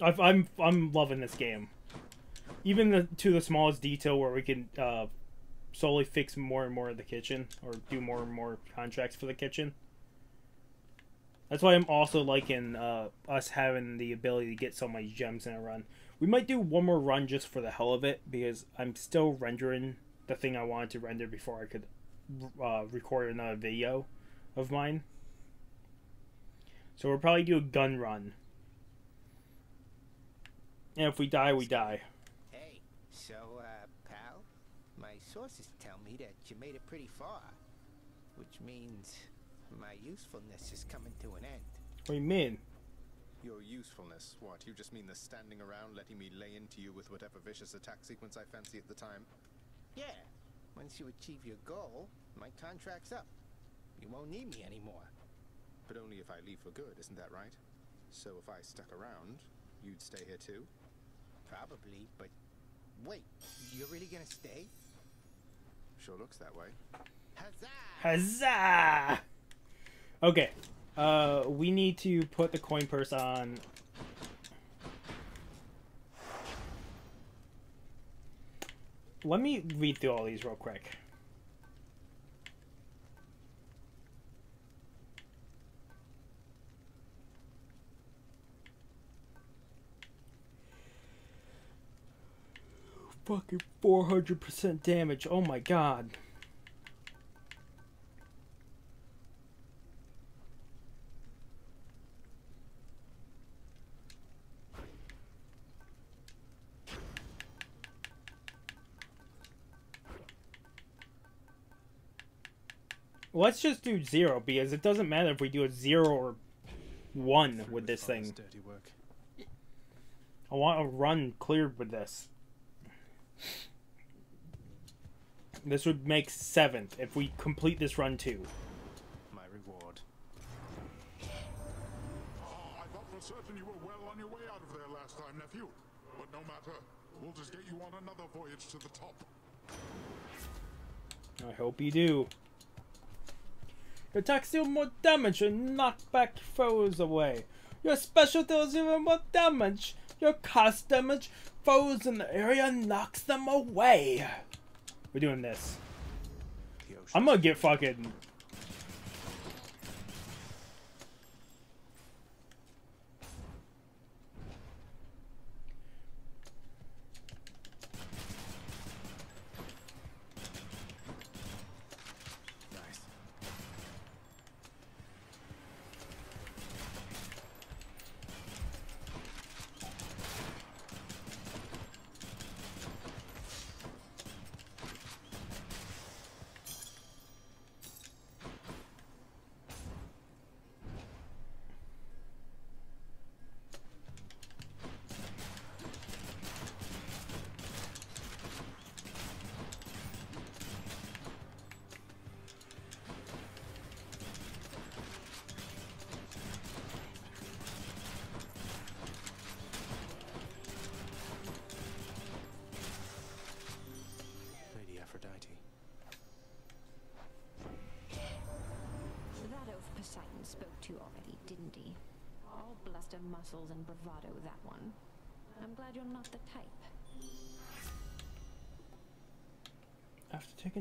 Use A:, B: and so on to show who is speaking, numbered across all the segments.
A: I've, I'm I'm loving this game. Even the, to the smallest detail where we can uh, slowly fix more and more of the kitchen or do more and more contracts for the kitchen. That's why I'm also liking uh, us having the ability to get so many gems in a run. We might do one more run just for the hell of it because I'm still rendering the thing I wanted to render before I could uh, record another video of mine. So we'll probably do a gun run. And if we die, we die.
B: Hey, so, uh, pal, my sources tell me that you made it pretty far. Which means my usefulness is coming to an end.
A: What do you mean?
C: Your usefulness? What, you just mean the standing around letting me lay into you with whatever vicious attack sequence I fancy at the time?
B: Yeah, once you achieve your goal, my contract's up. You won't need me anymore.
C: But only if I leave for good, isn't that right? So if I stuck around, you'd stay here too?
B: Probably, but wait, you're really gonna stay?
C: Sure looks that way.
B: Huzzah!
A: Huzzah! Okay. Uh, we need to put the coin purse on. Let me read through all these real quick. Fucking 400% damage. Oh my god. Let's just do zero because it doesn't matter if we do a zero or one with this thing. I want a run cleared with this. This would make seventh if we complete this run too.
C: My reward.
D: Ah, I thought for certain you were well on your way out of there last time, nephew. But no matter. We'll just get you on another voyage to the top.
A: I hope you do. Your attacks deal more damage and knock back foes away. Your special deals even more damage. Your damage foes in the area knocks them away. We're doing this. I'm gonna get fucking.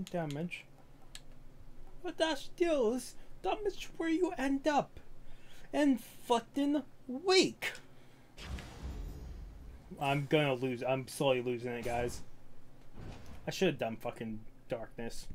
A: Damage. But that still is damage where you end up. And fucking weak. I'm gonna lose. I'm slowly losing it, guys. I should have done fucking darkness.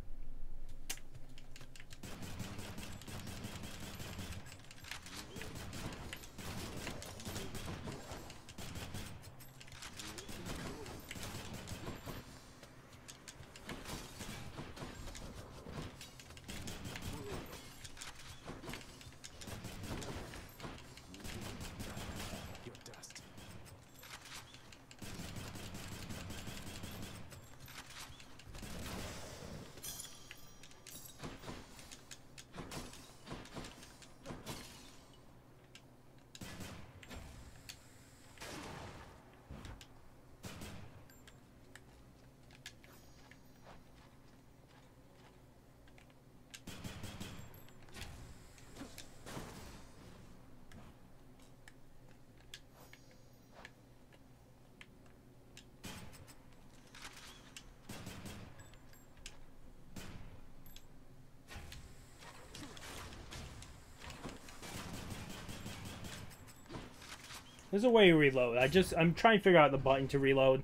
A: There's a way to reload. I just I'm trying to figure out the button to reload.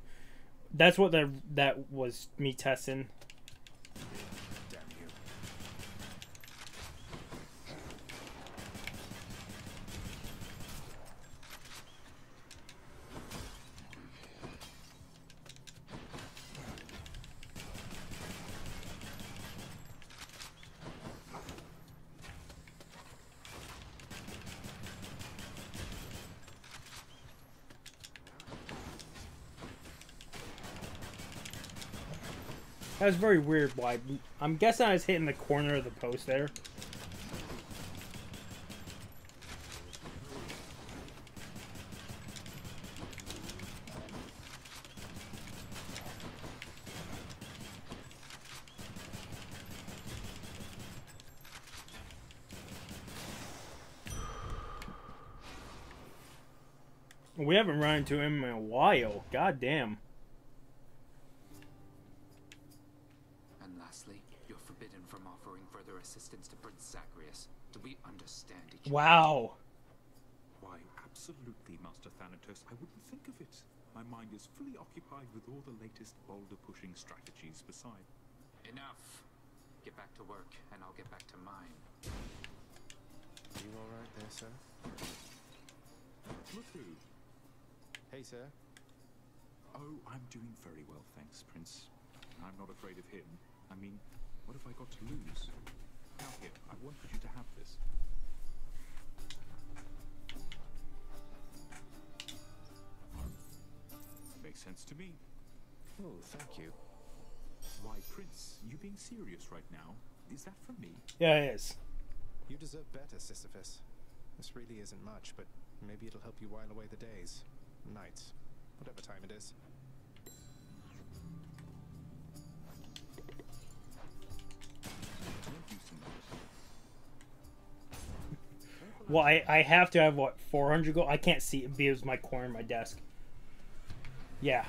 A: That's what the that was me testing.
C: Damn you.
A: That's very weird. Why? I'm guessing I was hitting the corner of the post there. We haven't run into him in a while. God damn.
E: And lastly, you're forbidden from offering further assistance to Prince Zagreus. Do we understand each other?
A: Wow.
F: Why, absolutely, Master Thanatos. I wouldn't think of it. My mind is fully occupied with all the latest boulder-pushing strategies beside.
E: Enough. Get back to work, and I'll get back to mine.
C: Are you alright there, sir?
F: Look who.
C: Hey, sir.
F: Oh, I'm doing very well, thanks, Prince. I'm not afraid of him. I mean, what have I got to lose? Now here, I wanted you to have this. Makes sense to me.
C: Oh, thank you.
F: Why, Prince, you being serious right now? Is that for me?
A: Yeah, it is.
C: You deserve better, Sisyphus. This really isn't much, but maybe it'll help you while away the days, nights, whatever time it is.
F: Don't use some
A: Well, I, I have to have what 400 gold. I can't see it because my corner in my desk. Yeah.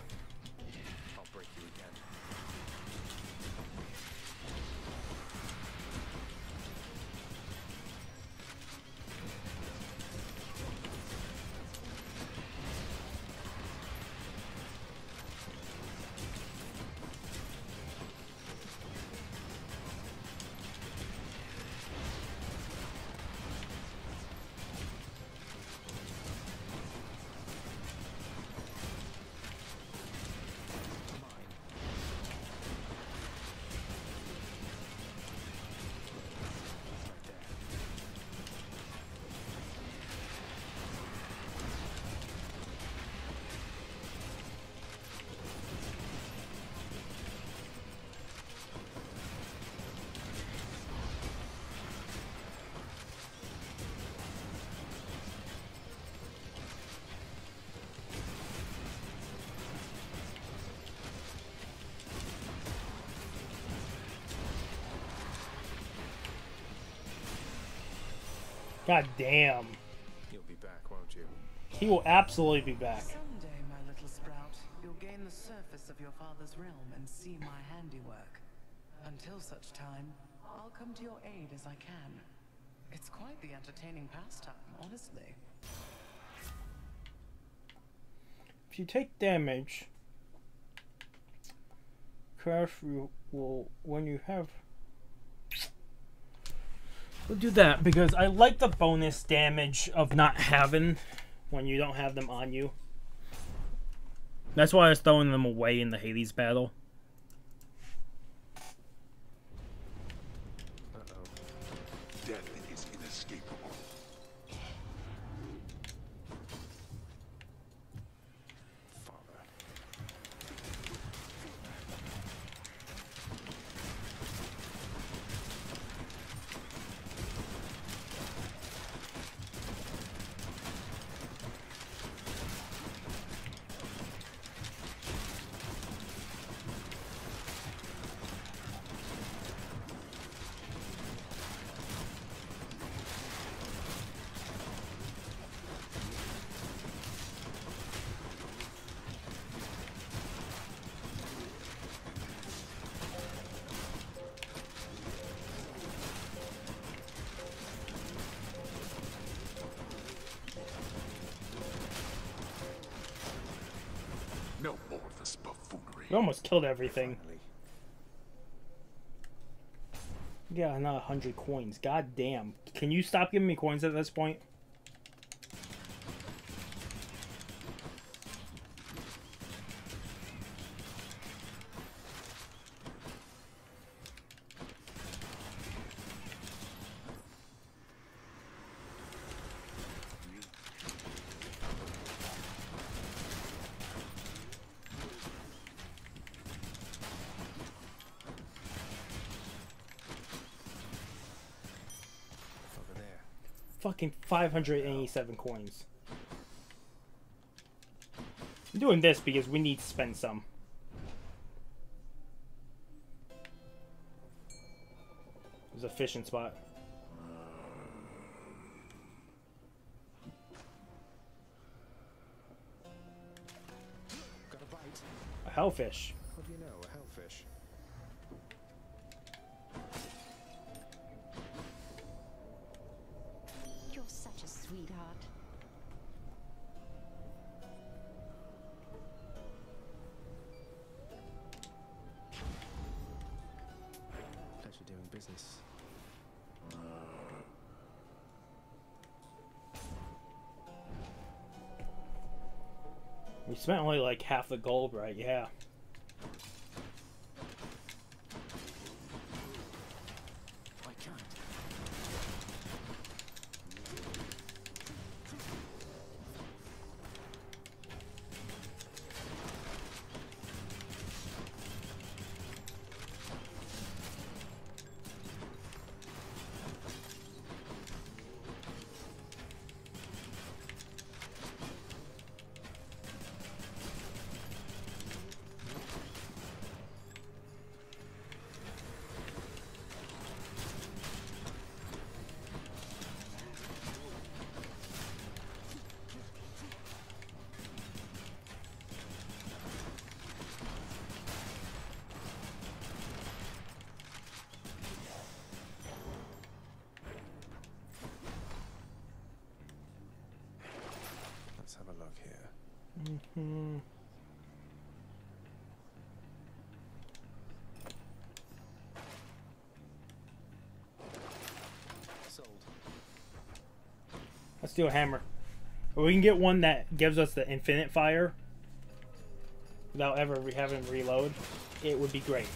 A: God damn.
C: You'll be back, won't you?
A: He will absolutely be back.
G: Someday, my little sprout, you'll gain the surface of your father's realm and see my handiwork. Until such time, I'll come to your aid as I can. It's quite the entertaining pastime, honestly.
A: If you take damage, Crash will, will when you have. We'll do that because I like the bonus damage of not having when you don't have them on you. That's why I was throwing them away in the Hades battle. We almost killed everything.
C: Finally.
A: Yeah, not a hundred coins. God damn. Can you stop giving me coins at this point? 587 coins. I'm doing this because we need to spend some. There's a fishing spot.
C: A
A: hellfish. Like half the gold, right? Yeah. Hmm.
C: Sold.
A: Let's do a hammer. We can get one that gives us the infinite fire without ever having to reload, it would be great.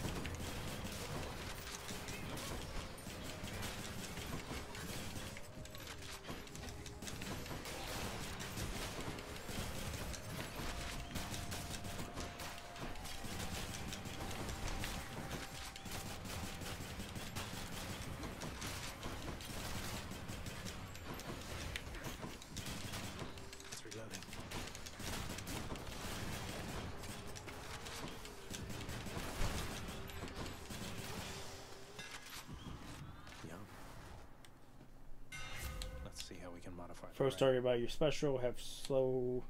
A: First
C: rank.
A: target by your special have slow.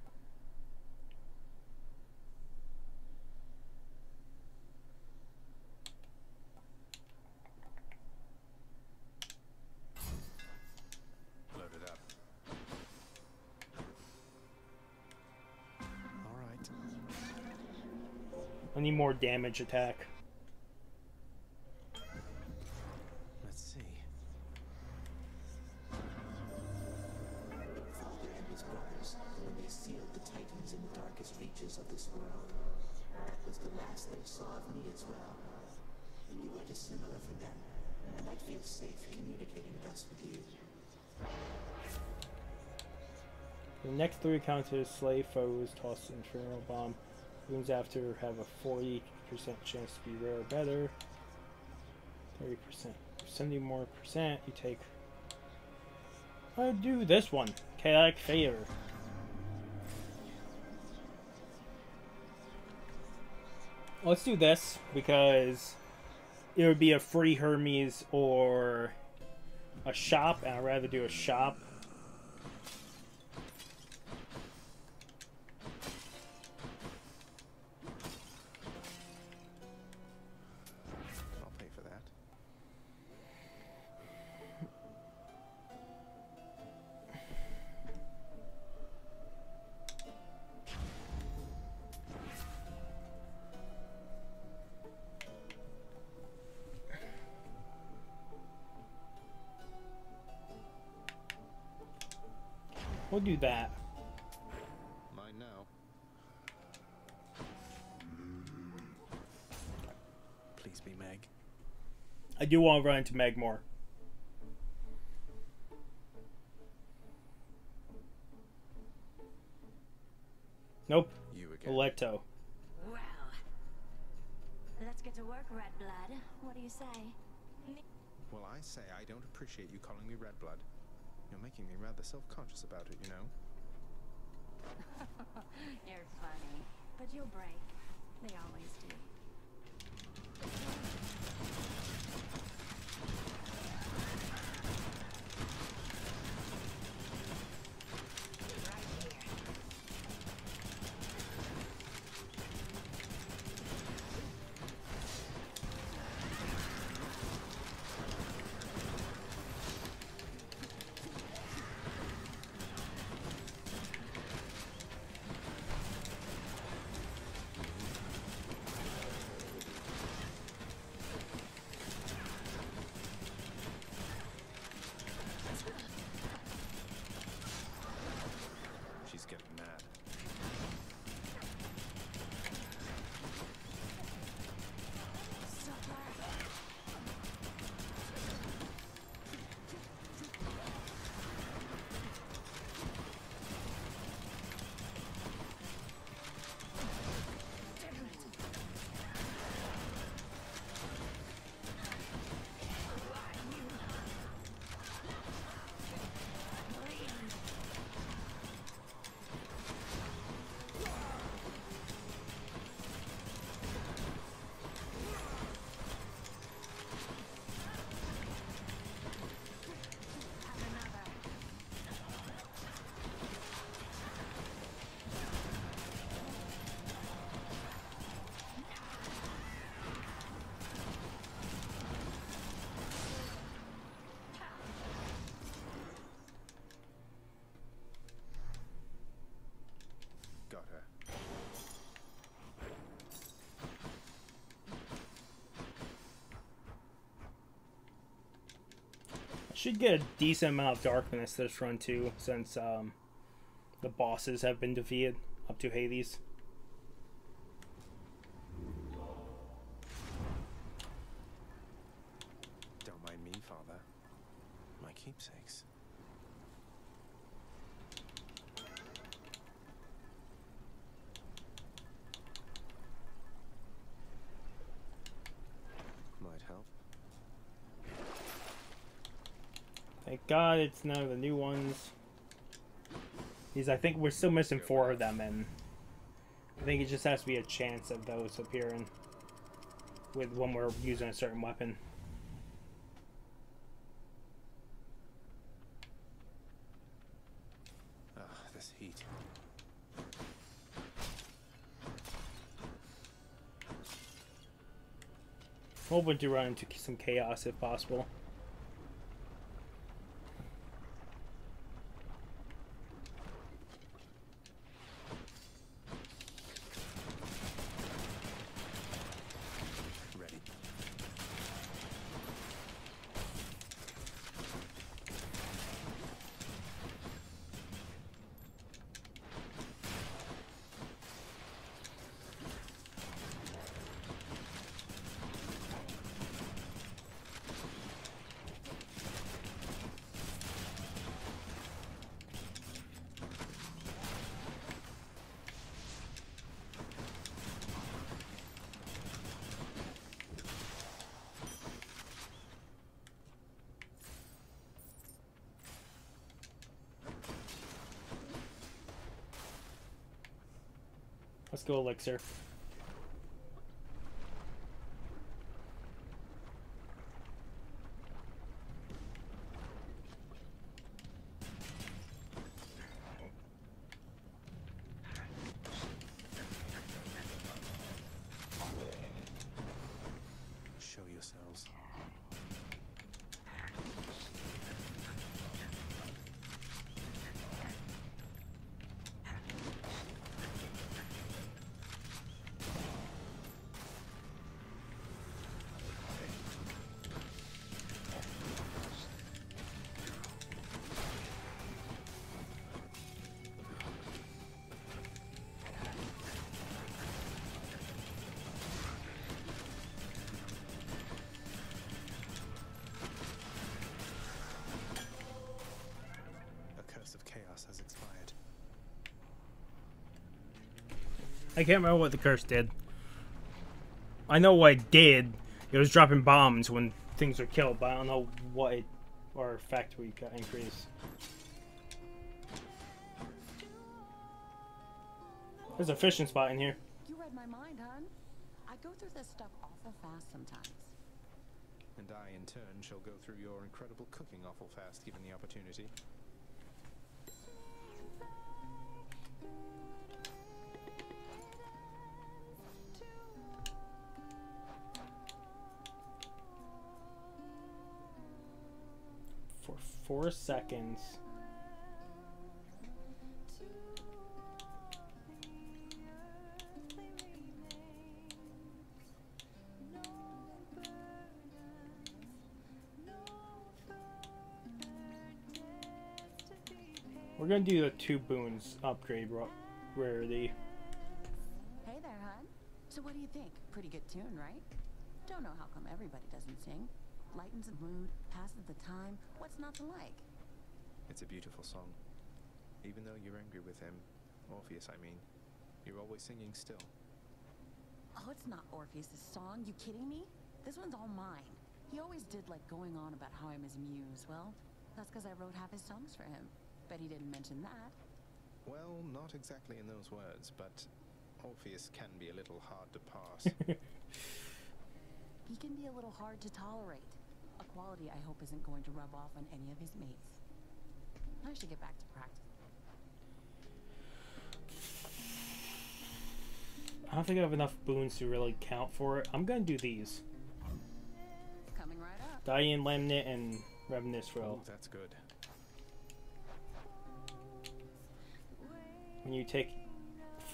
C: Load it up. All right.
A: I need more damage attack. Three slay foes, toss infernal bomb. Wounds after have a 40% chance to be rare or better. 30%. 70 more percent, you take. I do this one. Chaotic Favor. Let's do this because it would be a free Hermes or a shop, and I'd rather do a shop. We'll do that.
C: Mine now. Please be Meg.
A: I do want to run into Meg more. Nope.
C: You again.
A: Alecto.
H: Well, let's get to work, Red Blood. What do you say?
C: Well, I say I don't appreciate you calling me Red Blood. You're making me rather self-conscious about it, you know.
H: You're funny, but you'll break. They always do.
A: Should get a decent amount of darkness this run too, since um, the bosses have been defeated up to Hades.
C: Don't mind me, Father. My keepsakes. Might help.
A: Thank God it's none of the new ones. These, I think we're still missing four of them, and I think it just has to be a chance of those appearing with when we're using a certain weapon.
C: Ah, this heat.
A: Hoping to run into some chaos if possible.
C: Ready.
A: Let's go, Elixir.
C: Curse has expired.
A: I can't remember what the curse did. I know what it did. It was dropping bombs when things are killed, but I don't know what it or effect we got increase. There's a fishing spot in here.
I: You read my mind, hon. I go through this stuff awful fast sometimes.
C: And I, in turn, shall go through your incredible cooking awful fast given the opportunity.
A: Four seconds. We're gonna do the two boons upgrade rarity.
I: Hey there, hon. So what do you think? Pretty good tune, right? Don't know how come everybody doesn't sing. Lightens the mood, passes the time. What's not to like?
C: It's a beautiful song. Even though you're angry with him, Orpheus, I mean, you're always singing still.
I: Oh, it's not Orpheus's song. You kidding me? This one's all mine. He always did like going on about how I'm his muse. Well, that's because I wrote half his songs for him. Bet he didn't mention that.
C: Well, not exactly in those words, but Orpheus can be a little hard to pass.
I: He can be a little hard to tolerate. A quality I hope isn't going to rub off on any of his mates. I should get back to practice.
A: I don't think I have enough boons to really count for it. I'm gonna do these.
I: Coming right up.
A: Diane Lemnit and Revenus
C: oh, that's good.
A: When you take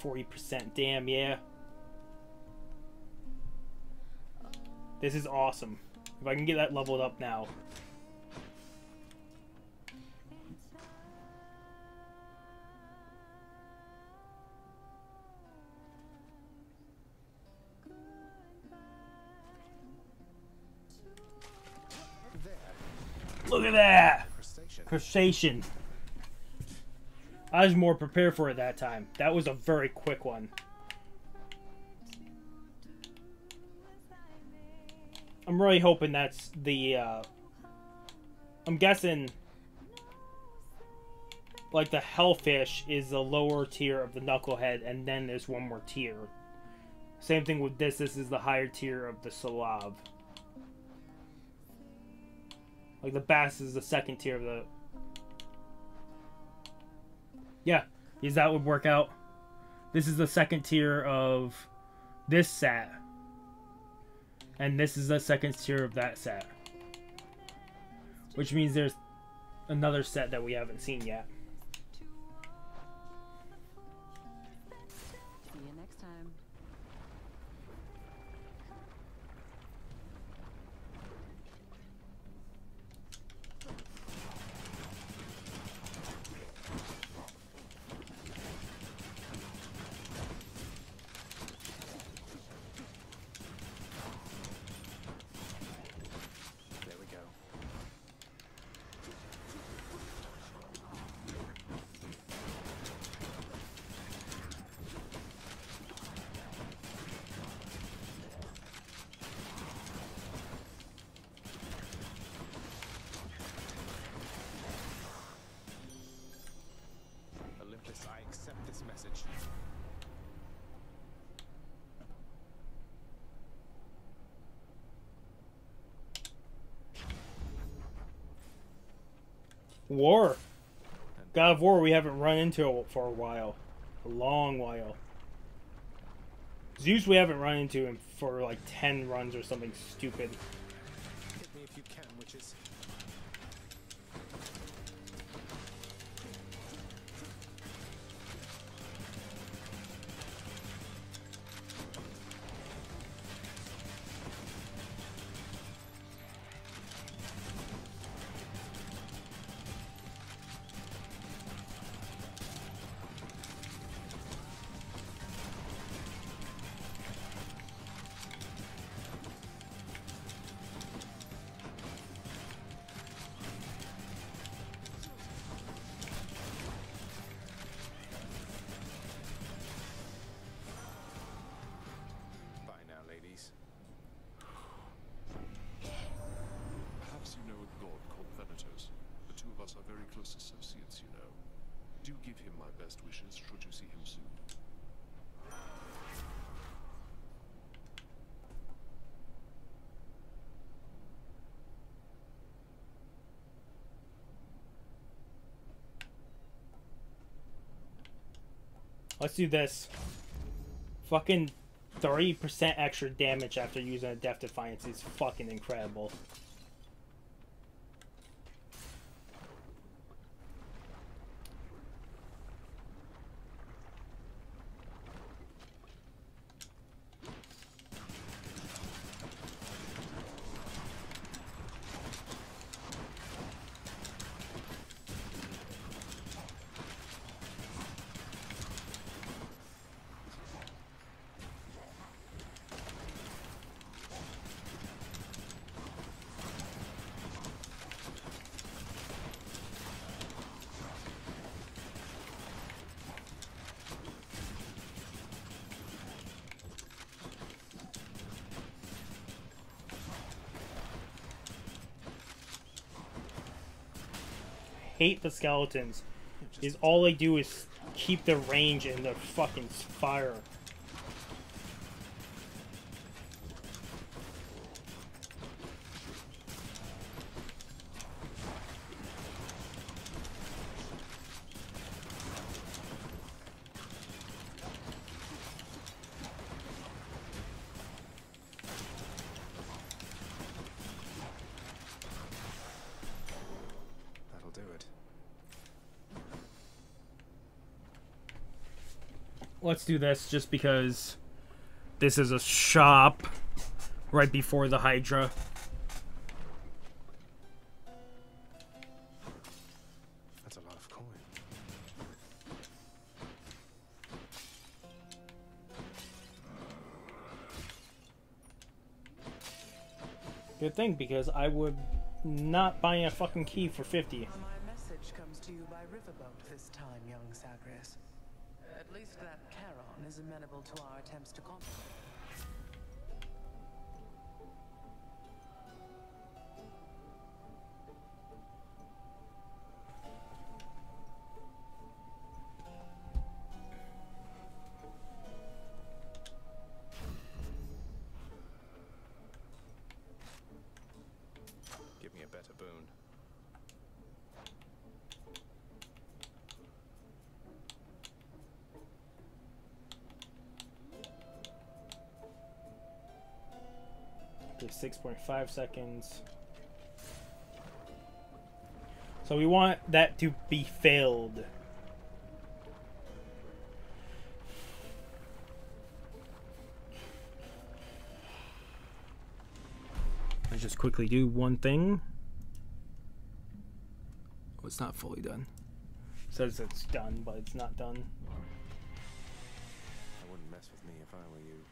A: 40%, damn, yeah. This is awesome. If I can get that leveled up now. Look at that! Chrustacean. I was more prepared for it that time. That was a very quick one. I'm really hoping that's the, uh... I'm guessing... Like, the Hellfish is the lower tier of the Knucklehead, and then there's one more tier. Same thing with this. This is the higher tier of the Salav. Like, the Bass is the second tier of the... Yeah, because that would work out. This is the second tier of this set. And this is the second tier of that set. Which means there's another set that we haven't seen yet. War. God of War we haven't run into for a while. A long while. Zeus we haven't run into him for like 10 runs or something stupid.
J: Very close associates, you know. Do give him my best wishes should you see him soon.
A: Let's do this. Fucking 30% extra damage after using a Death Defiance is fucking incredible. Hate the skeletons. Is all they do is keep the range and the fucking fire.
C: That'll do it.
A: Let's do this just because this is a shop right before the Hydra.
C: That's a lot of coin.
A: Good thing because I would not buy a fucking key for 50.
G: My message comes to you by riverboat this time, young Zagreus. At least that Charon is amenable to our attempts to contact.
A: 6.5 seconds. So we want that to be filled. Let's just quickly do one thing. Oh, it's not fully done. says it's done, but it's not done.
C: I wouldn't mess with me if I were you.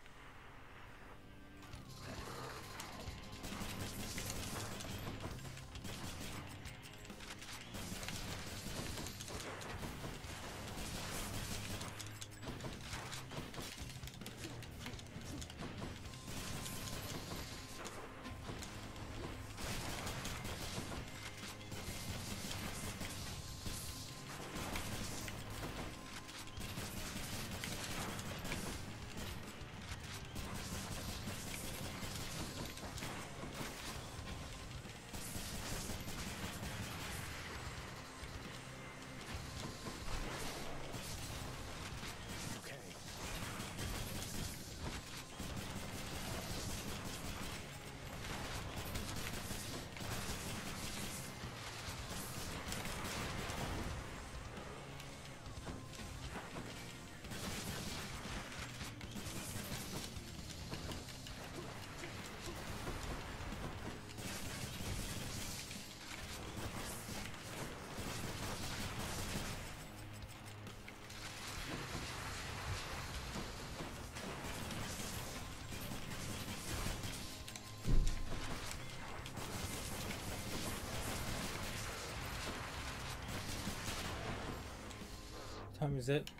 A: Time is it?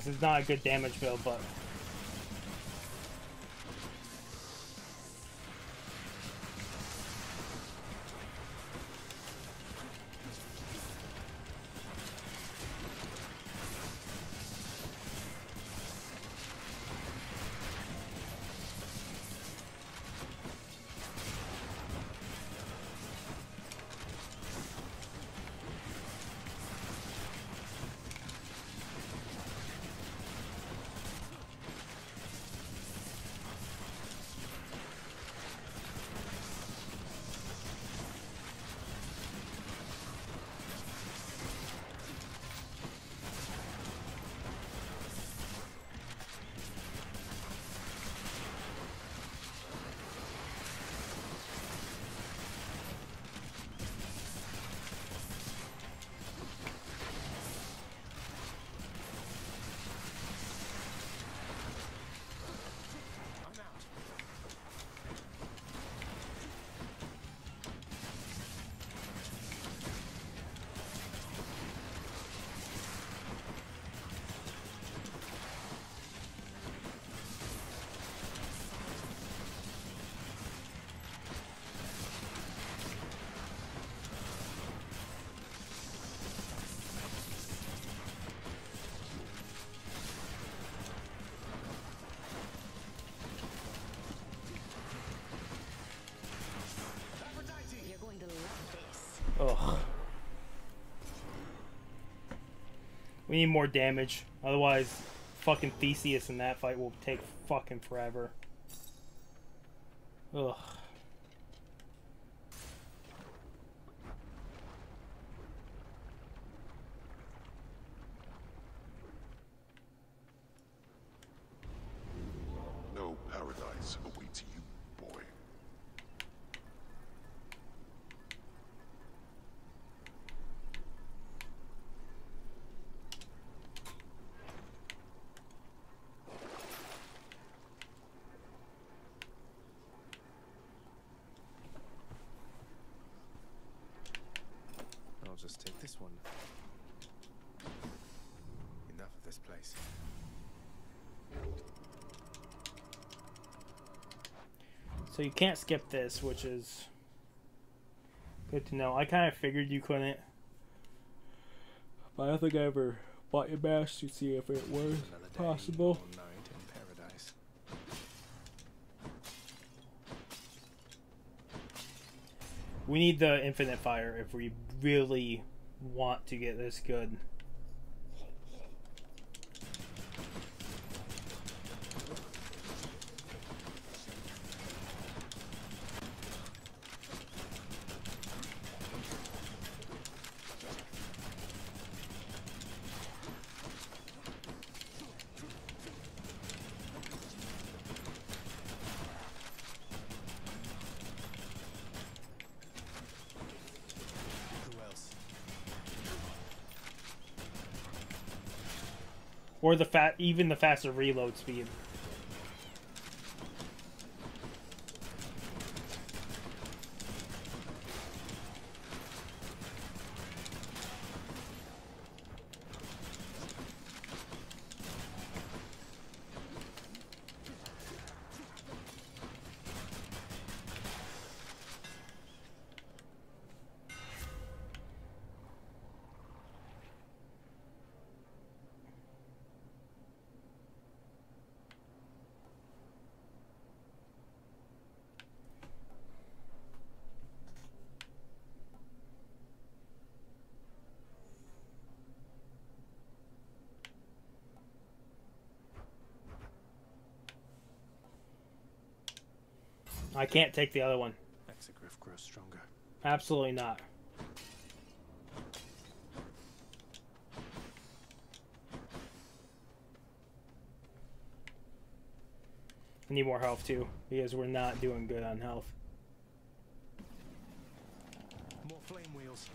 A: This is not a good damage build, but ugh. We need more damage. Otherwise, fucking Theseus in that fight will take fucking forever. Ugh.
D: No paradise awaits you, boy.
C: I'll just take this one. Enough of this place.
A: So you can't skip this, which is good to know. I kind of figured you couldn't. But I don't think I ever bought your mask to see if it was possible.
C: another night in paradise.
A: We need the infinite fire if we really want to get this good.
C: Who else?
A: Or the fat, even the faster reload speed. I can't take the other one.
C: Exagryph grows stronger.
A: Absolutely not. I need more health too, because we're not doing good on health.
C: More flame wheels.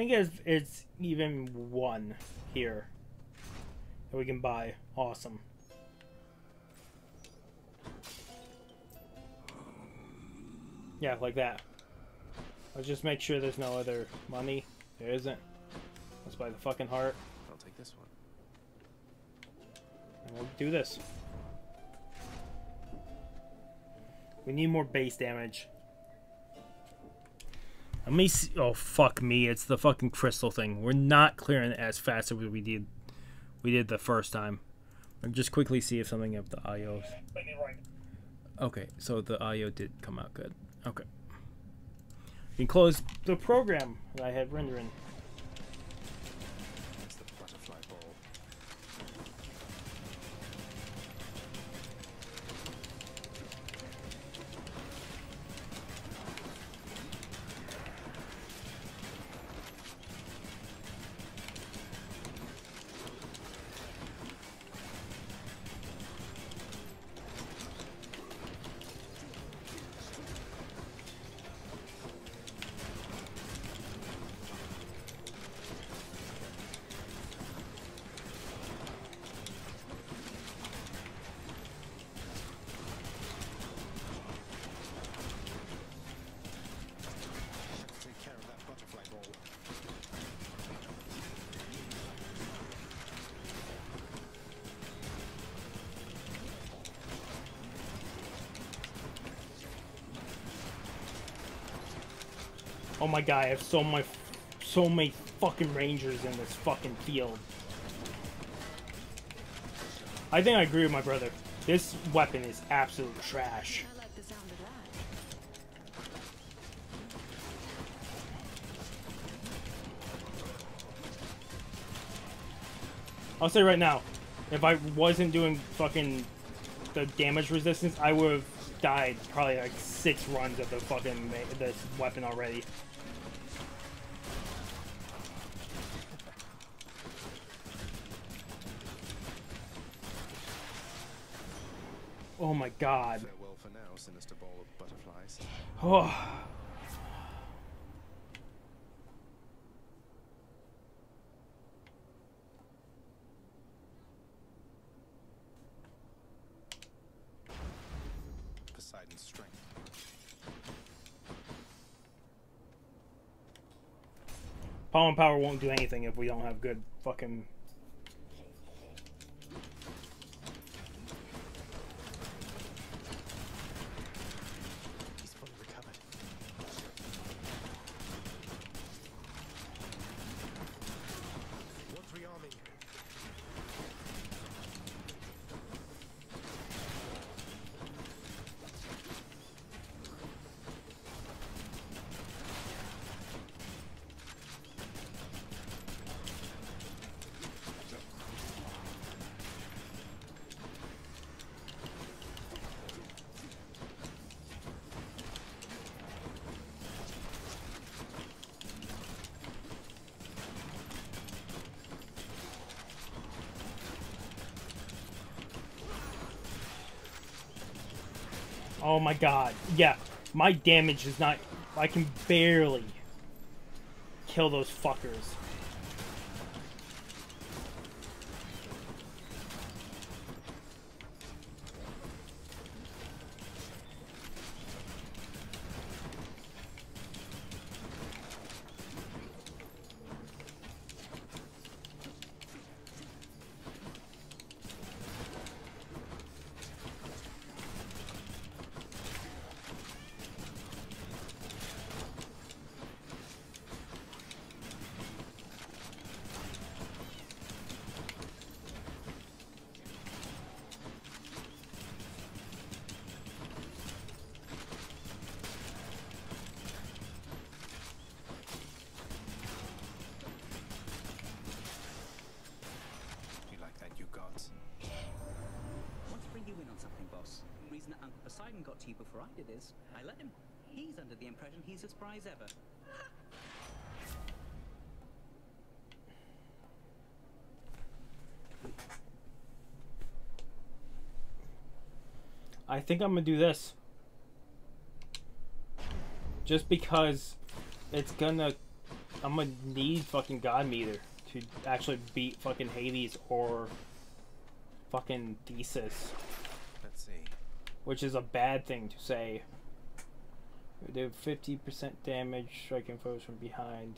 A: Think it's, it's even one here that we can buy. Awesome. Yeah, like that. Let's just make sure there's no other money. There isn't. Let's buy the fucking heart.
C: I'll take this one.
A: And we'll do this. We need more base damage. Let me see. Oh, fuck me. It's the fucking crystal thing. We're not clearing as fast as we did we did the first time. I'll just quickly see if something of the IOs. Okay, so the IO did come out good. Okay. You can close the program that I had rendering. Oh my god, I have so my so many fucking rangers in this fucking field. I think I agree with my brother. This weapon is absolute trash.
K: I like the sound of that.
A: I'll say right now, if I wasn't doing fucking the damage resistance, I would have died probably like six runs of the fucking ma- this weapon already. Oh my god.
C: Farewell for now, sinister ball of butterflies.
A: Oh. Pollen power won't do anything if we don't have good fucking.
C: He's fully recovered. What rearming?
A: Oh my god. Yeah, my damage is not. I can barely kill those fuckers.
C: You like that, you gods?
L: Want to bring you in on something, boss? Reason that Uncle Poseidon got to you before I did is I let him. He's under the impression he's as as ever.
A: I think I'm gonna do this. Just because it's gonna I'm gonna need fucking God Meter to actually beat fucking Hades or fucking Theseus.
C: Let's see.
A: Which is a bad thing to say. We do 50% damage, striking foes from behind.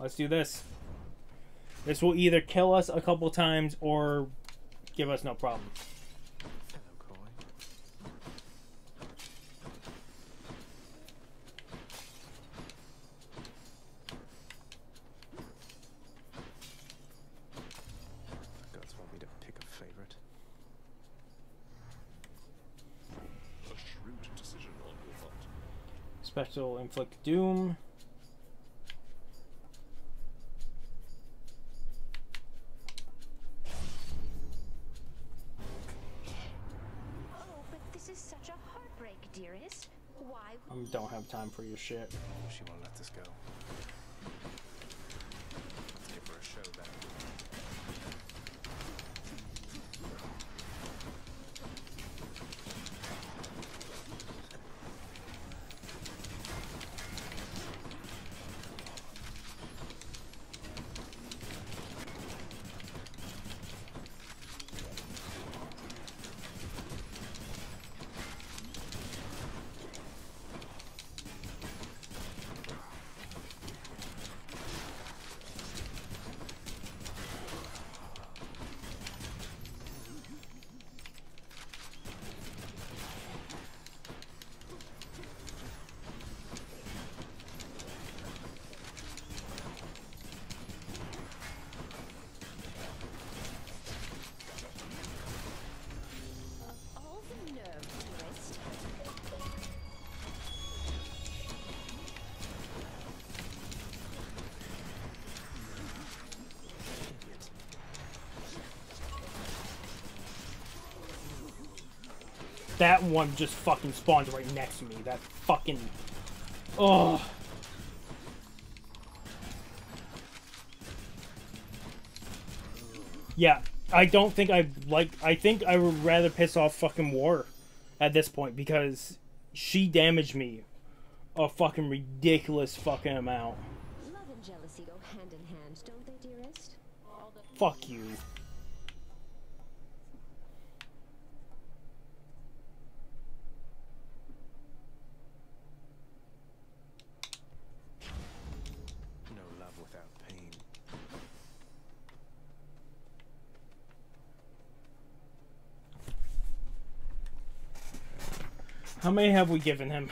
A: Let's do this. This will either kill us a couple times or give us no problem.
C: Hello, Coy. Gods want me to pick a favorite.
J: A shrewd decision on your part.
A: Special inflict doom.
I: Oh, but this is such a Oh, heartbreak, dearest. Why
A: I don't have time for your shit.
C: She won't let this go.
A: That one just fucking spawned right next to me. That fucking. Oh. Yeah, I don't think I like. I think I would rather piss off fucking War at this point because she damaged me a fucking ridiculous fucking amount.
I: Love and jealousy go hand in hand, don't they, dearest?
A: Fuck you.
C: No love without pain.
A: How many have we given him?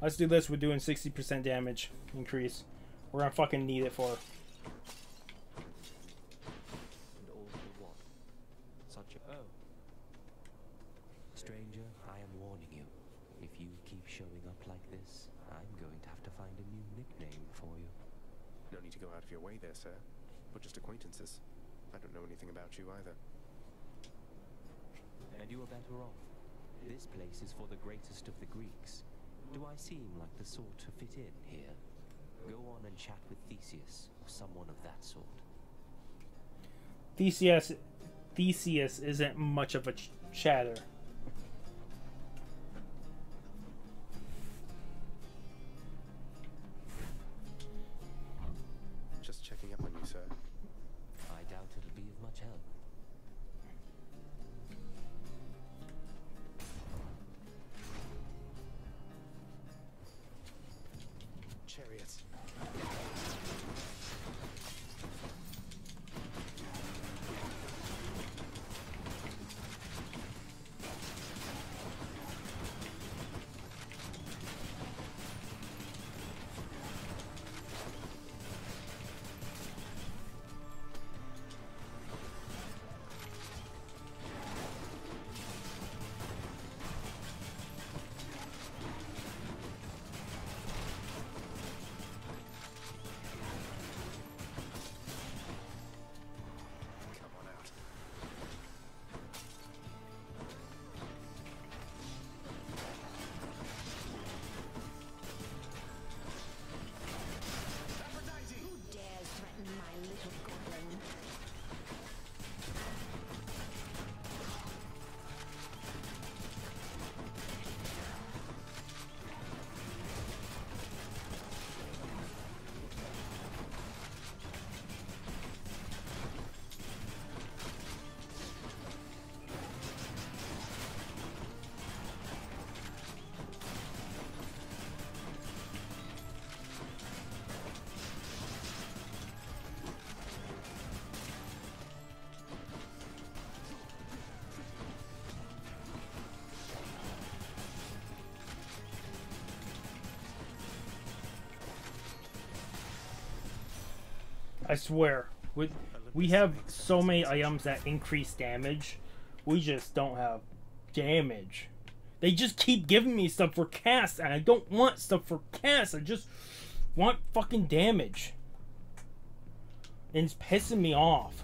A: Let's do this. We're doing 60% damage increase. We're gonna fucking need it for.
M: And all for what? Such a. Oh.
F: Stranger, I am warning you. If you keep showing up like this, I'm going to have to find a new nickname for you.
C: No need to go out of your way there, sir. We're just acquaintances. I don't know anything about you either.
F: And you are better off. This place is for the greatest of the Greeks. Do I seem like the sort to fit in here? Go on and chat with Theseus, or someone of that sort.
A: Theseus, Theseus isn't much of a ch- chatter.
F: It'll
A: I swear. We, we have so many items that increase damage. We just don't have damage. They just keep giving me stuff for cast, and I don't want stuff for cast. I just want fucking damage. And it's pissing me off.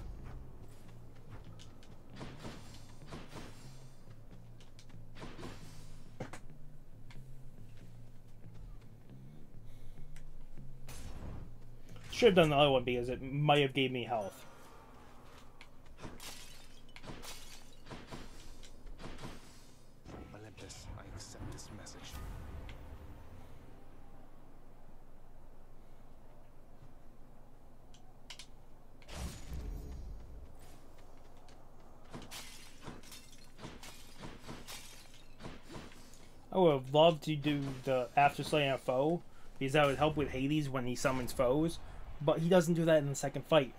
A: Should have done the other one because it might have gave me health.
C: Olympus, I accept this message.
A: I would have loved to do the after slaying a foe because that would help with Hades when he summons foes, but he doesn't do that in the second fight.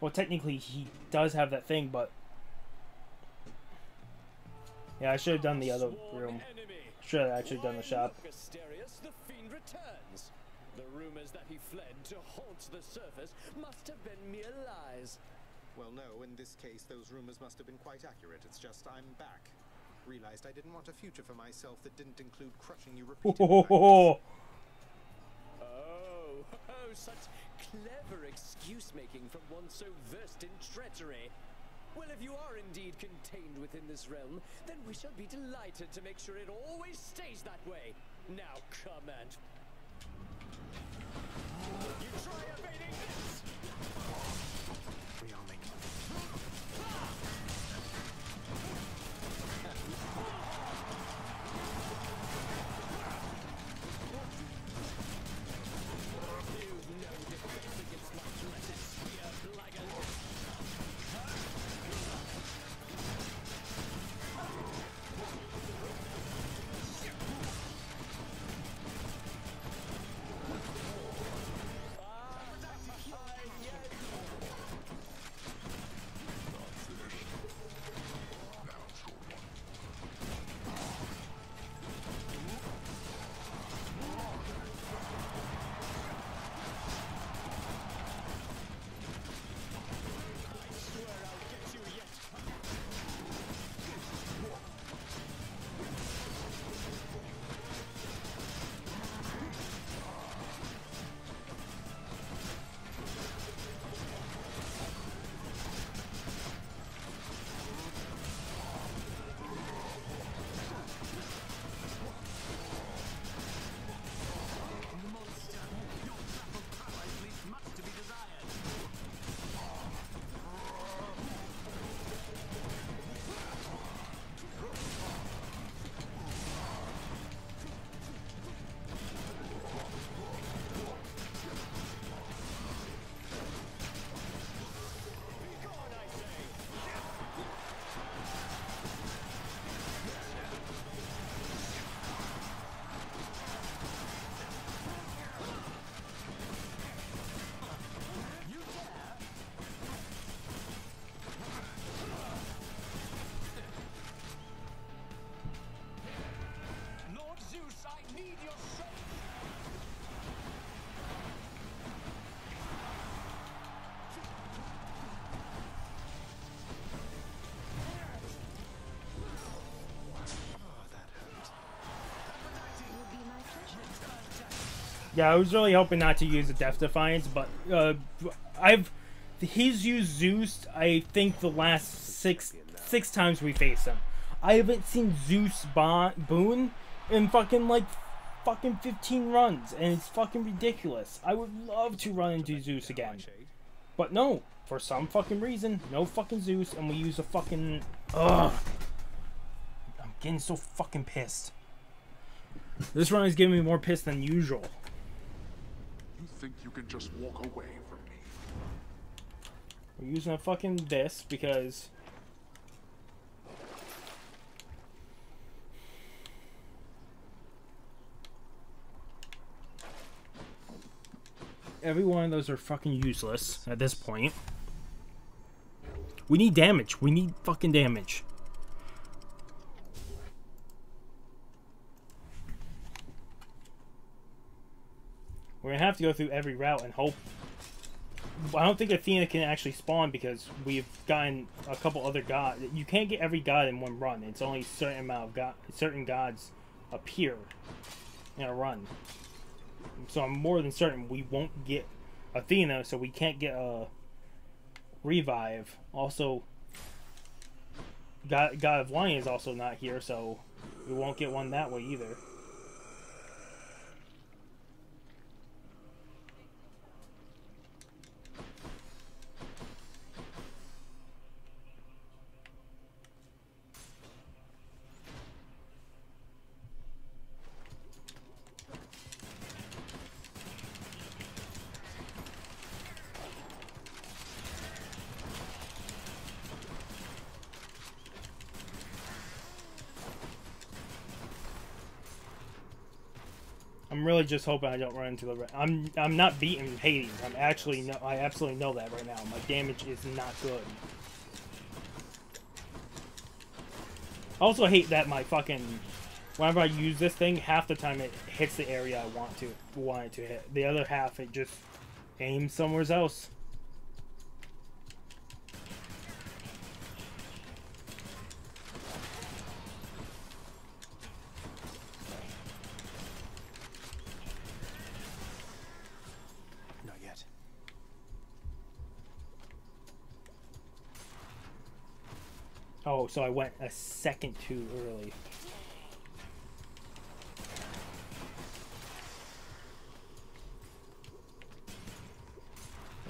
A: Well, technically he does have that thing, but yeah, I should have done the other room. Should have actually done the shop.
N: The fiend returns. The rumors that he fled to haunt the surface must have been mere lies.
C: Well, no, in this case, those rumors must have been quite accurate. It's just I'm back. Realized I didn't want a future for myself that didn't include crushing you repeatedly.
N: Such clever excuse making from one so versed in treachery. Well, if you are indeed contained within this realm, then we shall be delighted to make sure it always stays that way. Now come and. You try evading this!
A: Yeah, I was really hoping not to use a Death Defiance, but uh, I've he's used Zeus. I think the last six six times we faced him. I haven't seen Zeus bon- boon in fucking like fucking 15 runs, and it's fucking ridiculous. I would love to run into Zeus again, but no, for some fucking reason, no fucking Zeus, and we use a fucking ugh. I'm getting so fucking pissed. This run is giving me more pissed than usual.
D: Think you can just walk away from me?
A: We're using a fucking this because every one of those are fucking useless at this point. We need damage. We need fucking damage. Have to go through every route and hope I don't think Athena can actually spawn because we've gotten a couple other gods. You can't get every god in one run. It's only certain amount of god, certain gods appear in a run. So I'm more than certain we won't get Athena, so we can't get a revive. Also, God, God of Lion is also not here, so we won't get one that way either. Really just hoping I don't run into the. I'm I'm not beating Hades. I'm actually no. I absolutely know that right now. My damage is not good. I also hate that my fucking. Whenever I use this thing, half the time it hits the area I want to want it to hit. The other half it just aims somewhere else. Oh, so I went a second too early.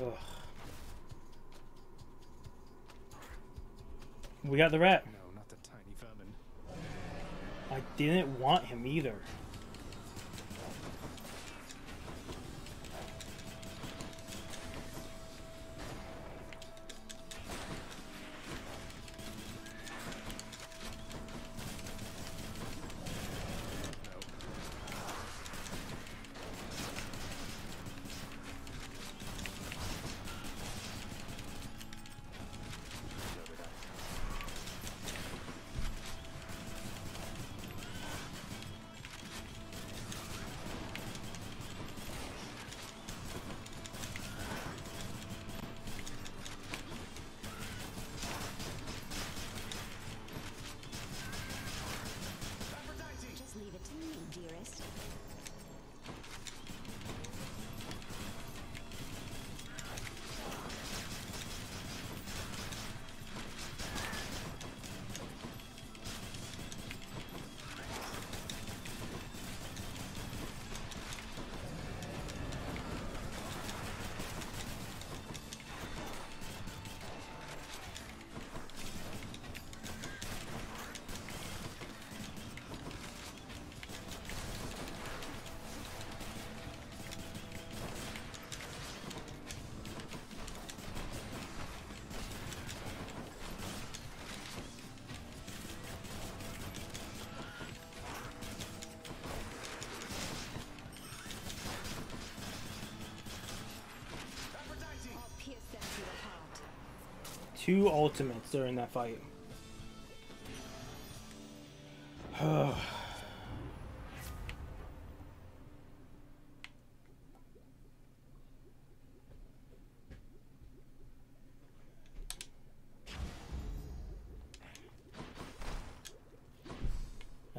A: Ugh. We got the rat.
C: No, not the tiny vermin.
A: I didn't want him either. Two ultimates during that fight. At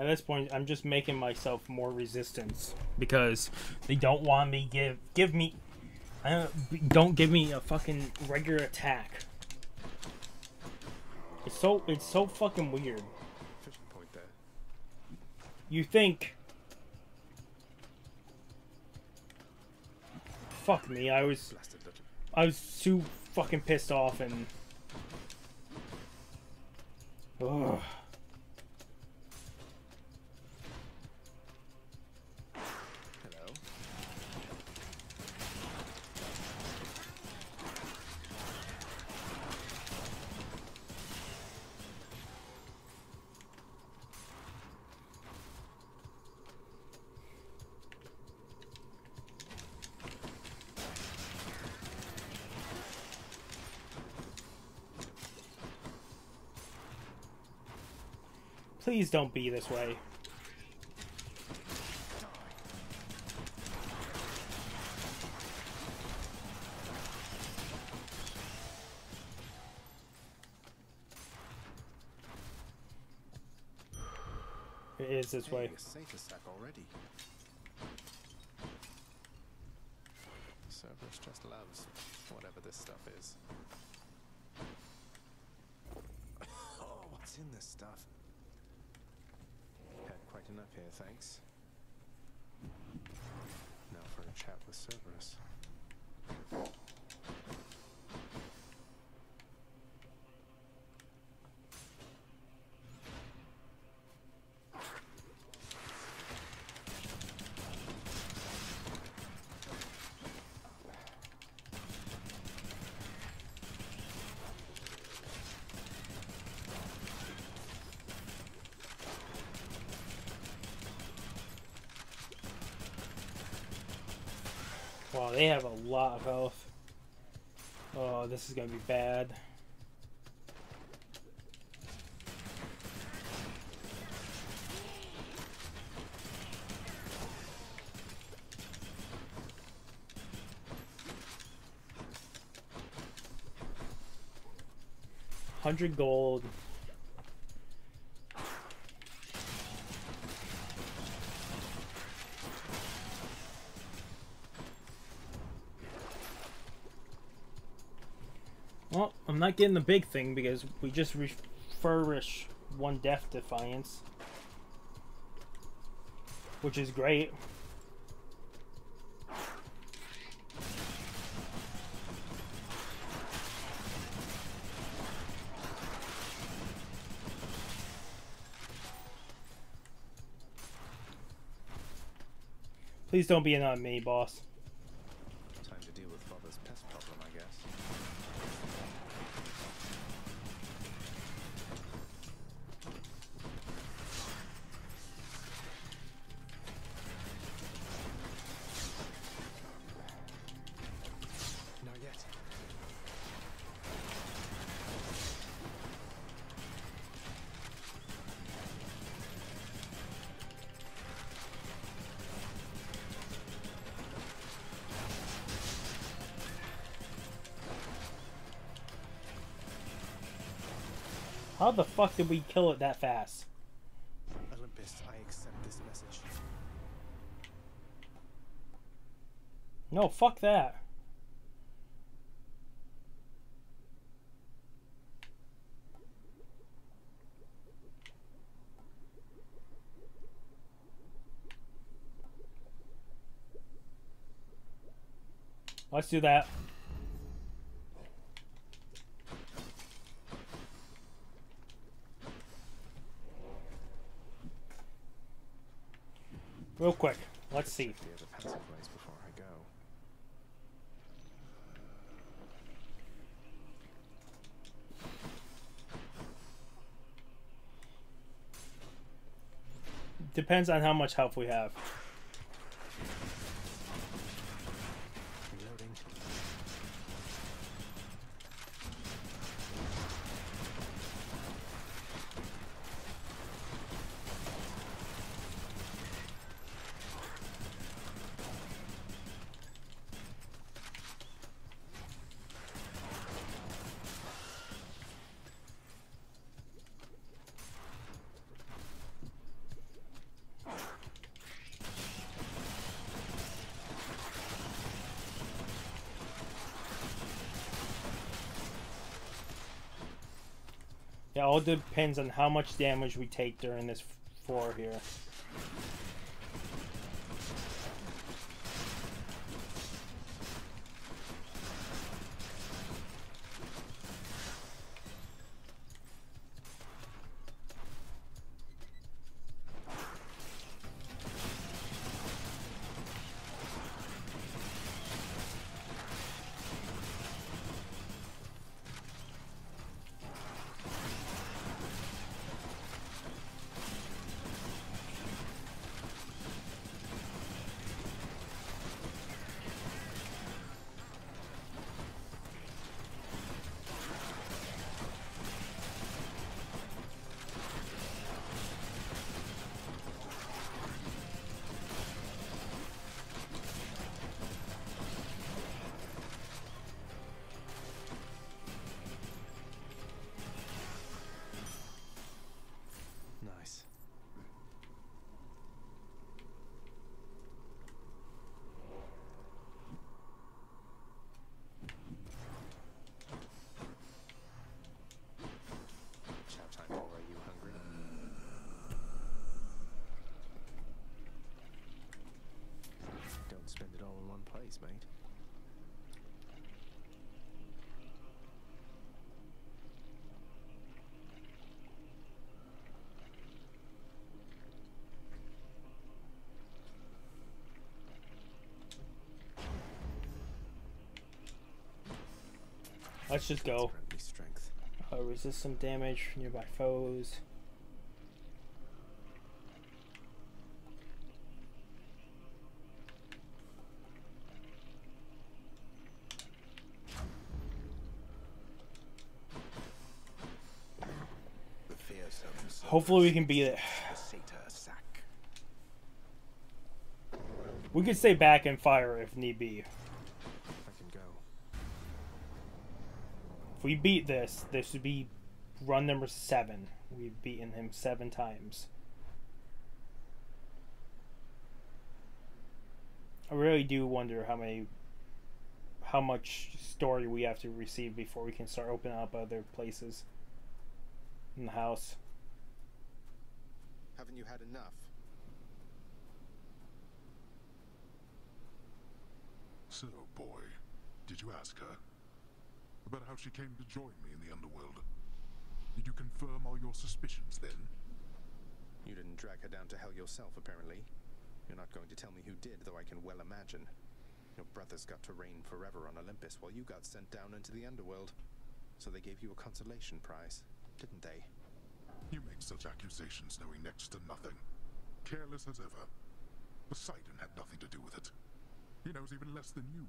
A: this point, I'm just making myself more resistance because they don't want me give give me I don't, don't give me a fucking regular attack. It's so it's so fucking weird.
C: Fishing point there.
A: You think Fuck me, I was. I was too fucking pissed off and Ugh. Please don't be this way. It is this way.
C: already. Cerberus just loves whatever this stuff is. oh, what's in this stuff? Enough here, thanks. Now for a chat with Cerberus.
A: Wow, they have a lot of health. Oh, this is gonna be bad. Hundred gold. Well, I'm not getting the big thing because we just refurbish one Death Defiance. Which is great. Please don't be another mini boss. Fuck did we kill it that fast?
C: Olympus, I accept this message.
A: No, fuck that. Let's do that. Real quick, let's see.
C: The other passageways before I go.
A: Depends on how much health we have.
C: Reloading.
A: Yeah, all depends on how much damage we take during this floor here. Let's just go.
O: Friendly strength.
A: Uh, resist some damage from nearby foes. Hopefully we can beat it.
O: the satyr sack.
A: We could stay back and fire if need be.
O: I can go.
A: If we beat this, this would be run number seven. We've beaten him seven times. I really do wonder how many, how much story we have to receive before we can start opening up other places in the house.
C: Haven't you had enough?
D: So, boy, did you ask her? About how she came to join me in the underworld? Did you confirm all your suspicions then?
C: You didn't drag her down to hell yourself, apparently. You're not going to tell me who did, though I can well imagine. Your brothers got to reign forever on Olympus while you got sent down into the underworld. So they gave you a consolation prize, didn't they?
D: You make such accusations knowing next to nothing. Careless as ever. Poseidon had nothing to do with it. He knows even less than you.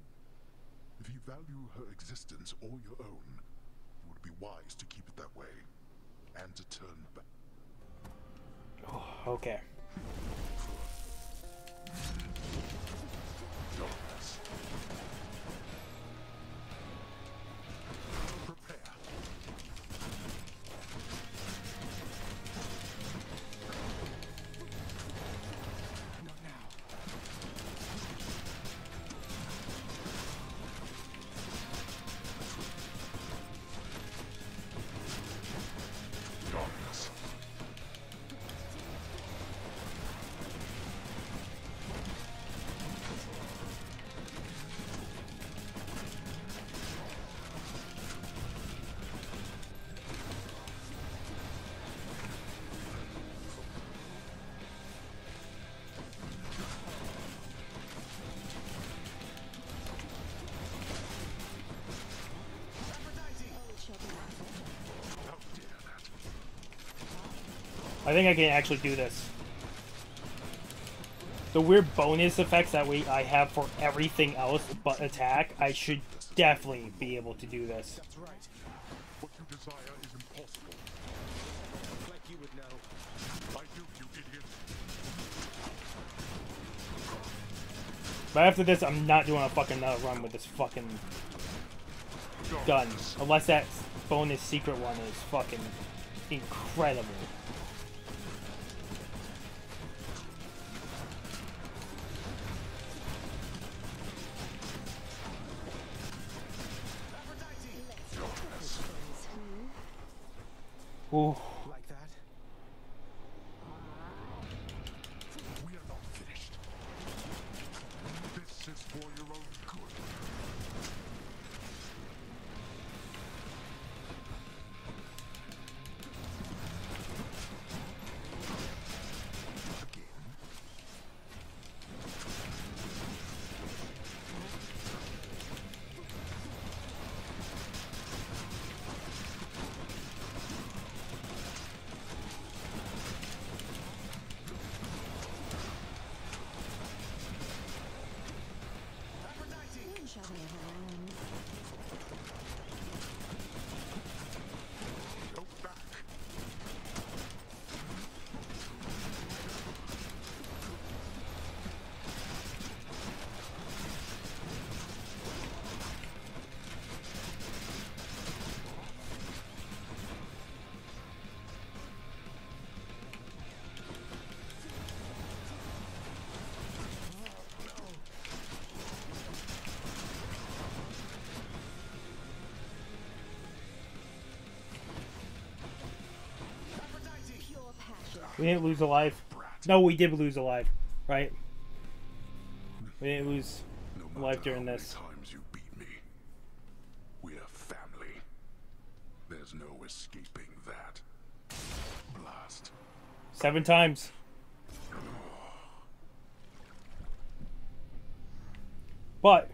D: If you value her existence or your own, it would be wise to keep it that way. And to turn back.
A: Oh, okay. I think I can actually do this. The weird bonus effects that we I have for everything else but attack, I should definitely be able to do this.
D: That's right. What you desire is impossible.
C: Like you would know.
D: I do, you idiot.
A: But after this, I'm not doing a fucking run with this fucking gun. Unless that bonus secret one is fucking incredible. Ooh.
D: We
A: didn't lose a life. No, we did lose a life, right? We didn't lose.
D: No
A: alive during this.
D: times you beat me. We're family. There's no escaping that. Blast.
A: Seven times. But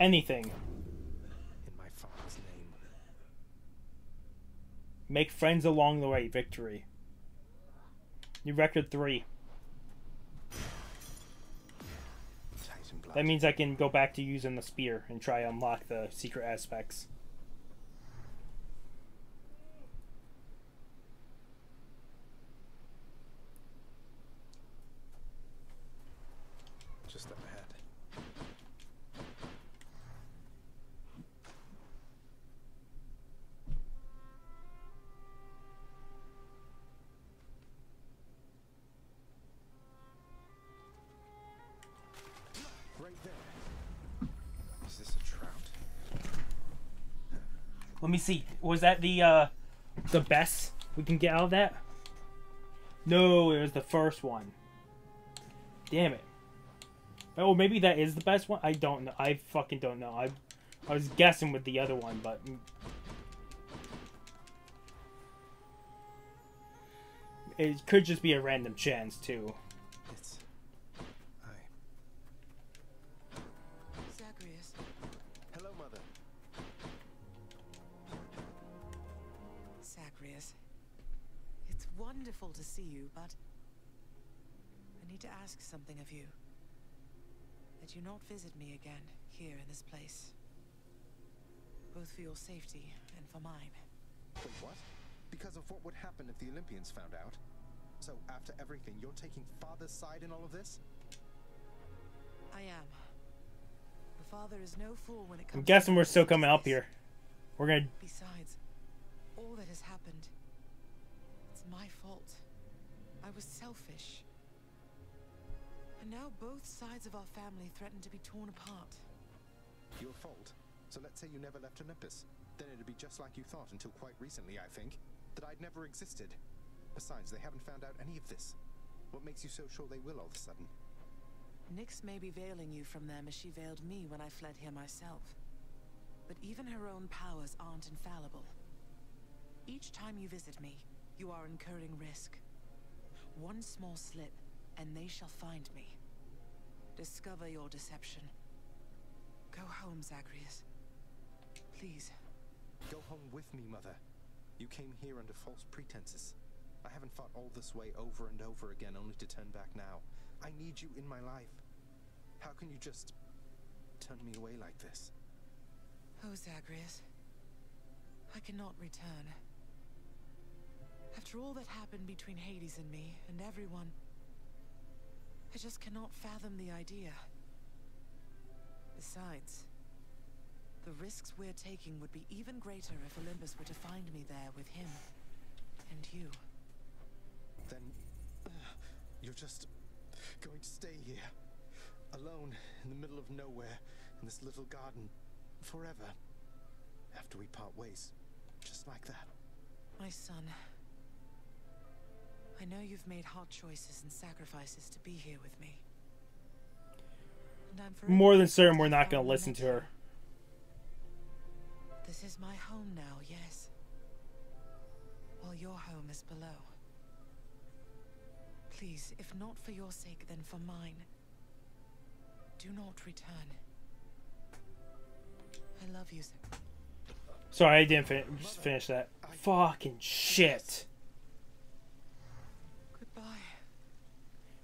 A: anything.
C: In my father's name.
A: Make friends along the way. Victory. New record three. That means I can go back to using the spear and try to unlock the secret aspects. Let me see. Was that the uh the best we can get out of that? No, it was the first one. Damn it. Oh, maybe that is the best one. I don't know. I fucking don't know. I I was guessing with the other one, but it could just be a random chance too.
G: You, but I need to ask something of you. That you not visit me again here in this place. Both for your safety and for mine.
C: Wait, what? Because of what would happen if the Olympians found out? So, after everything, you're taking father's side in all of this?
G: I am. The father is no fool when it comes
A: I'm guessing we're still coming up here. We're gonna
G: Besides, all that has happened, it's my fault. I was selfish. And now both sides of our family threaten to be torn apart.
C: Your fault. So let's say you never left Olympus. Then it'd be just like you thought until quite recently, I think. That I'd never existed. Besides, they haven't found out any of this. What makes you so sure they will all of a sudden?
G: Nyx may be veiling you from them as she veiled me when I fled here myself. But even her own powers aren't infallible. Each time you visit me, you are incurring risk. One small slip, and they shall find me. Discover your deception. Go home, Zagreus. Please.
C: Go home with me, Mother. You came here under false pretenses. I haven't fought all this way over and over again only to turn back now. I need you in my life. How can you just turn me away like this?
G: Oh, Zagreus. I cannot return. After all that happened between Hades and me, and everyone, I just cannot fathom the idea. Besides, the risks we're taking would be even greater if Olympus were to find me there with him. And you.
C: Then uh, you're just going to stay here, alone in the middle of nowhere, in this little garden, forever. After we part ways, just like that.
G: My son. I know you've made hard choices and sacrifices to be here with me. And I'm
A: more than certain we're not gonna listen to her.
G: This is my home now, yes. While your home is below. Please, if not for your sake, then for mine. Do not return. I love you. Zag-
A: Sorry, I didn't fin- finish that. Fucking shit.
G: Goodbye.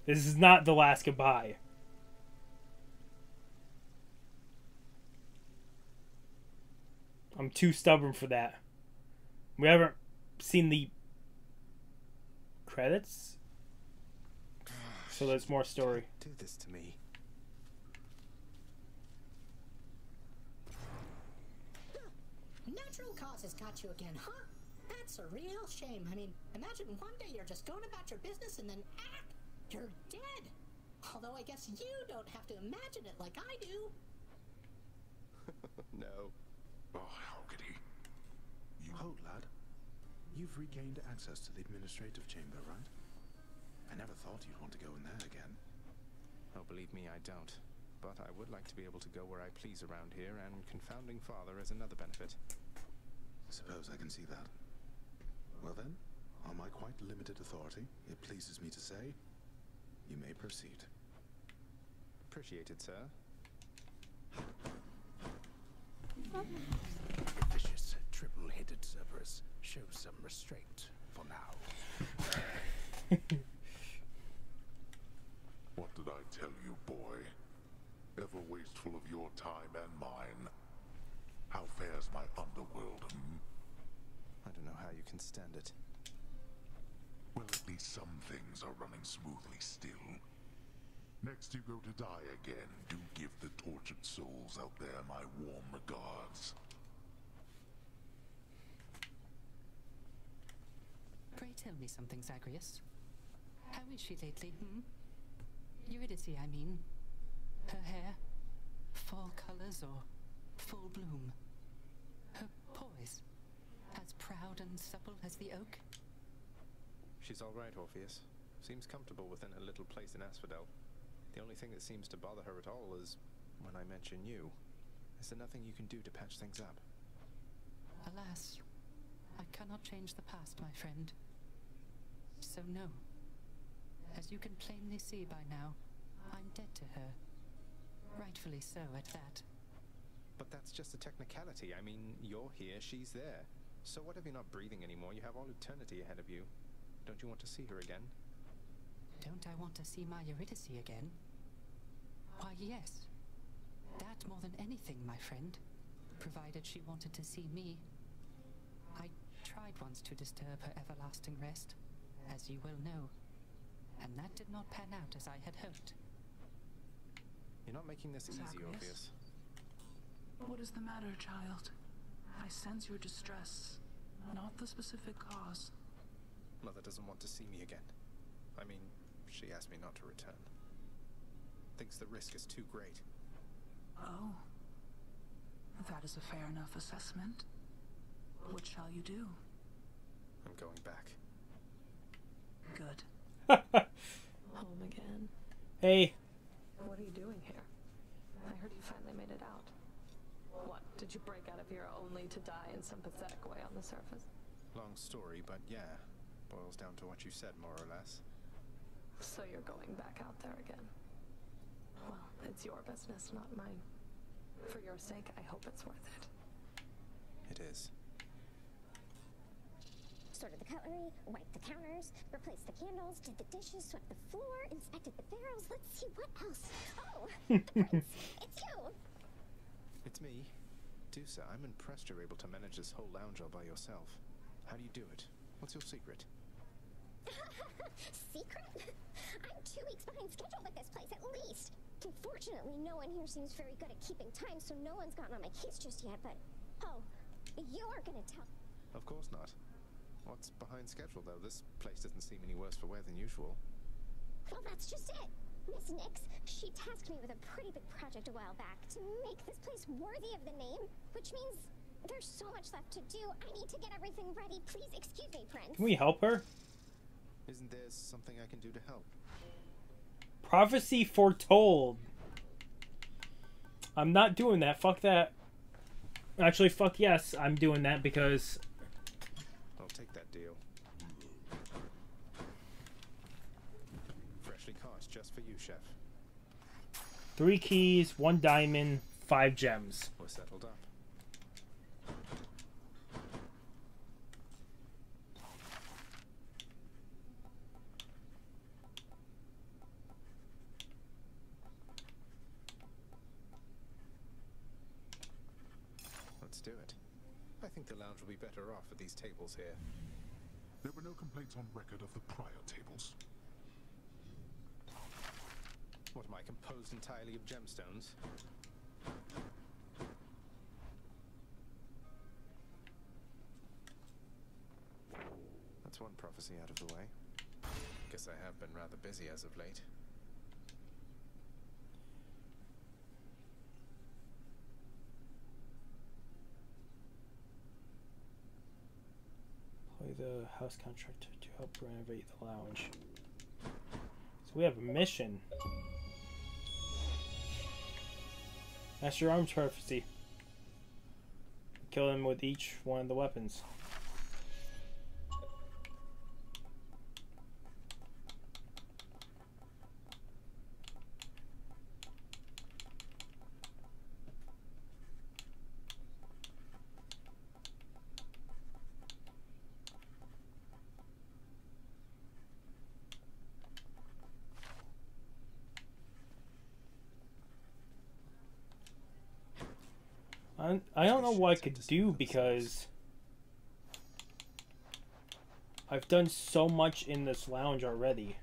A: This is not the last goodbye. I'm too stubborn for that. We haven't seen the credits, so there's more story.
C: Do this to me.
P: Natural causes got you again, huh? That's a real shame. I mean, imagine one day you're just going about your business and then, ah, you're dead. Although I guess you don't have to imagine it like I do.
C: no.
D: Oh, how could he?
Q: You hold, lad. You've regained access to the administrative chamber, right? I never thought you'd want to go in there again.
C: Oh, believe me, I don't. but I would like to be able to go where I please around here, and confounding father is another benefit.
Q: Suppose I can see that. Well then, on my quite limited authority, it pleases me to say, you may proceed.
C: Appreciated, sir.
R: Vicious, triple-headed Cerberus, show some restraint for now.
D: What did I tell you, boy? Ever wasteful of your time and mine. How fares my underworld, hmm?
C: I don't know how you can stand it.
D: Well, at least some things are running smoothly still. Next you go to die again, do give the tortured souls out there my warm regards.
S: Pray tell me something, Zagreus. How is she lately, hmm? Eurydice, I mean. Her hair? Fall colors or full bloom? Her poise? As proud and supple as the oak?
C: She's all right, Orpheus. Seems comfortable within her little place in Asphodel. The only thing that seems to bother her at all is when I mention you. Is there nothing you can do to patch things up?
S: Alas, I cannot change the past, my friend. So no. As you can plainly see by now, I'm dead to her. Rightfully so, at that.
C: But that's just a technicality. I mean, you're here, she's there. So what if you're not breathing anymore? You have all eternity ahead of you. Don't you want to see her again?
S: Don't I want to see my Eurydice again? Why, yes. That more than anything, my friend. Provided she wanted to see me. I tried once to disturb her everlasting rest, as you well know. And that did not pan out as I had hoped.
C: You're not making this easy,
G: Zagreus?
C: Orpheus.
G: What is the matter, child? I sense your distress, not the specific cause.
C: Mother doesn't want to see me again. I mean, she asked me not to return. Thinks the risk is too great.
G: Oh. That is a fair enough assessment. What shall you do?
C: I'm going back.
G: Good.
T: Home again.
A: Hey,
T: What are you doing here? I heard you finally made it out. What, did you break out of here only to die in some pathetic way on the surface?
C: Long story, but yeah. Boils down to what you said, more or less.
T: So you're going back out there again. Well, it's your business, not mine. For your sake, I hope it's worth it.
C: It is.
U: Sorted the cutlery, wiped the counters, replaced the candles, did the dishes, swept the floor, inspected the barrels. Let's see what else. Oh, the prince, it's you.
C: It's me. Dusa, I'm impressed you're able to manage this whole lounge all by yourself. How do you do it? What's your secret?
U: Secret? I'm two weeks behind schedule with this place, at least. Unfortunately, no one here seems very good at keeping time, so no one's gotten on my case just yet, but... Oh, you are gonna tell...
C: Of course not. What's behind schedule, though? This place doesn't seem any worse for wear than usual.
U: Well, that's just it. Miss Nyx, she tasked me with a pretty big project a while back to make this place worthy of the name, which means there's so much left to do. I need to get everything ready. Please excuse me, Prince.
A: can we help her?
C: Isn't there something I can do to help?
A: Prophecy foretold. I'm not doing that. Fuck that. Actually, fuck yes, I'm doing that because
C: I'll take that deal. Freshly caught, just for you, chef.
A: three keys, one diamond, five gems.
C: We're settled up. Let's do it. I think the lounge will be better off at these tables here.
D: There were no complaints on record of the prior tables.
C: What am I composed entirely of gemstones? That's one prophecy out of the way. Guess I have been rather busy as of late.
A: The house contractor to help renovate the lounge. So we have a mission. Master Arms Prophecy. Kill him with each one of the weapons. I, don't know what I could do because I've done so much in this lounge already.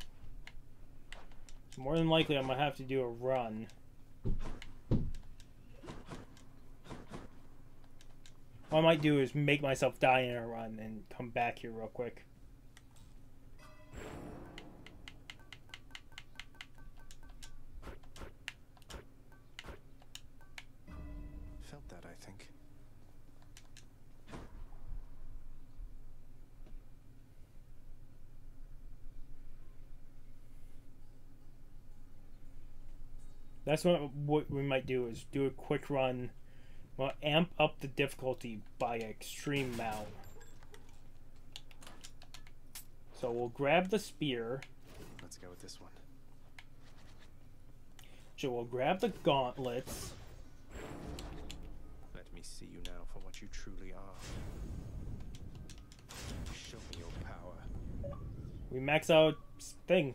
A: More than likely, I'm gonna have to do a run. What I might do is make myself die in a run and come back here real quick. That's what what we might do is do a quick run. Well, amp up the difficulty by extreme amount. So we'll grab the spear.
C: Let's go with this one.
A: So we'll grab the gauntlets.
C: Let me see you now for what you truly are. Show me your power.
A: We max out thing.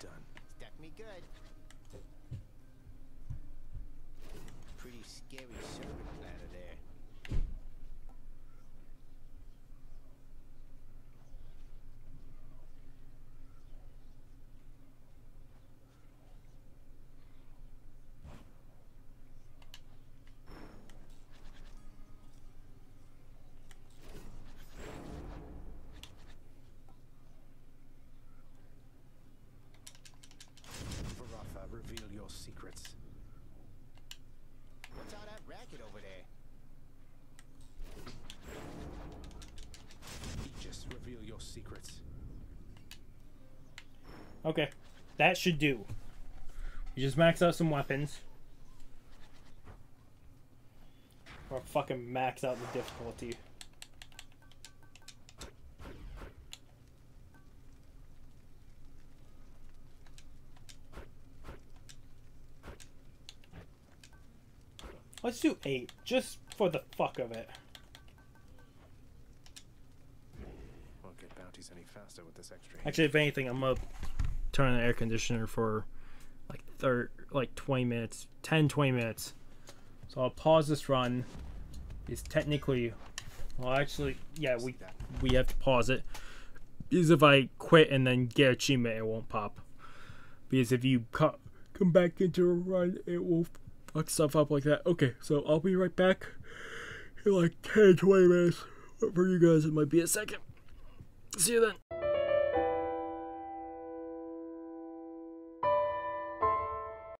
C: Done.
V: Stuck me good. Pretty scary serpent ladder there.
C: Varatha, reveal your secrets.
V: What's all that racket over there?
C: Aegis, reveal your secrets.
A: Okay, that should do. We just max out some weapons. Or fucking max out the difficulty. Let's do eight, just for the fuck of it.
C: Won't get bounties any faster with this extra.
A: Actually, if anything, I'm gonna turn on the air conditioner for like thir- like 20 minutes, 10, 20 minutes. So I'll pause this run. Is technically, well, actually, yeah, we we have to pause it because if I quit and then get achievement, it won't pop. Because if you co- come back into a run, it will fuck stuff up like that. Okay, so I'll be right back in like 10, 20 minutes. For you guys, it might be a second. See you then.